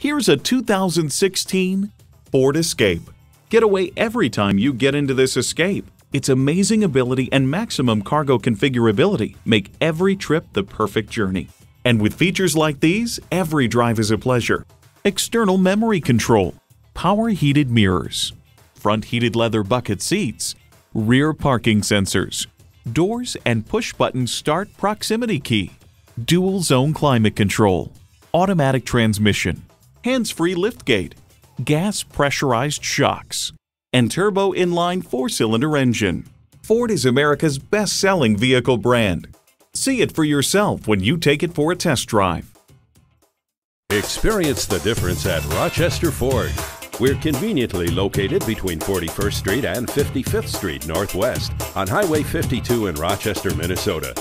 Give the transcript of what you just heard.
Here's a 2016 Ford Escape. Get away every time you get into this Escape. Its amazing ability and maximum cargo configurability make every trip the perfect journey. And with features like these, every drive is a pleasure. External memory control, power heated mirrors, front heated leather bucket seats, rear parking sensors, doors and push button start proximity key, dual zone climate control, automatic transmission, hands free liftgate, gas pressurized shocks, and turbo inline four cylinder engine. Ford is America's best selling vehicle brand. See it for yourself when you take it for a test drive. Experience the difference at Rochester Ford. We're conveniently located between 41st Street and 55th Street Northwest on Highway 52 in Rochester, Minnesota.